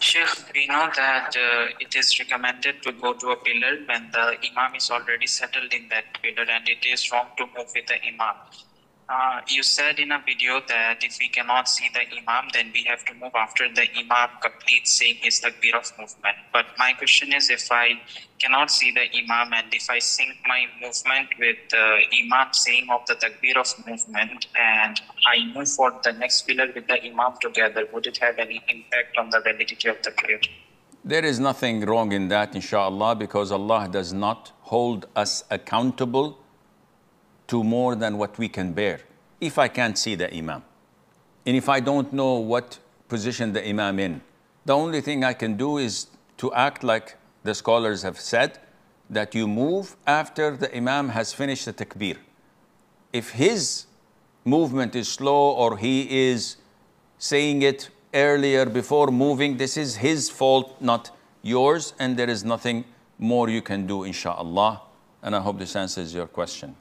Sheikh, we know that uh, it is recommended to go to a pillar when the Imam is already settled in that pillar and it is wrong to move with the Imam. Uh, you said in a video that if we cannot see the Imam, then we have to move after the Imam completes saying his takbir of movement. But my question is if I cannot see the Imam and if I sync my movement with the Imam saying of the takbir of movement and I move for the next pillar with the Imam together, would it have any impact on the validity of the prayer? There is nothing wrong in that, inshallah, because Allah does not hold us accountable to more than what we can bear. If I can't see the Imam, and if I don't know what position the Imam in, the only thing I can do is to act like the scholars have said, that you move after the Imam has finished the takbir. If his movement is slow or he is saying it earlier before moving, this is his fault, not yours, and there is nothing more you can do, inshallah. And I hope this answers your question.